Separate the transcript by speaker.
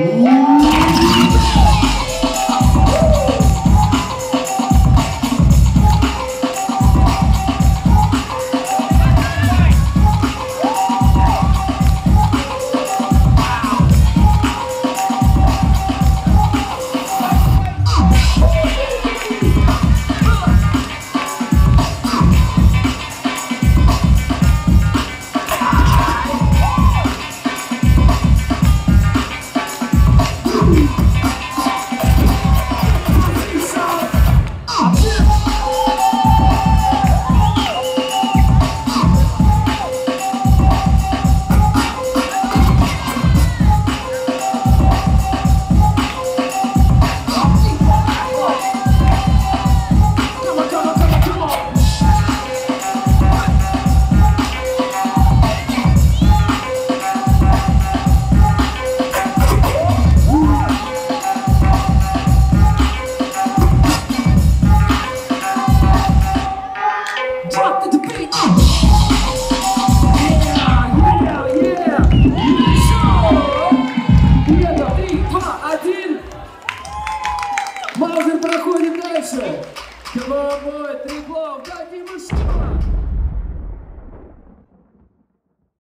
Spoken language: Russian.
Speaker 1: Ooh. Лазер проходит дальше. Boy, три плов, дайте шоу.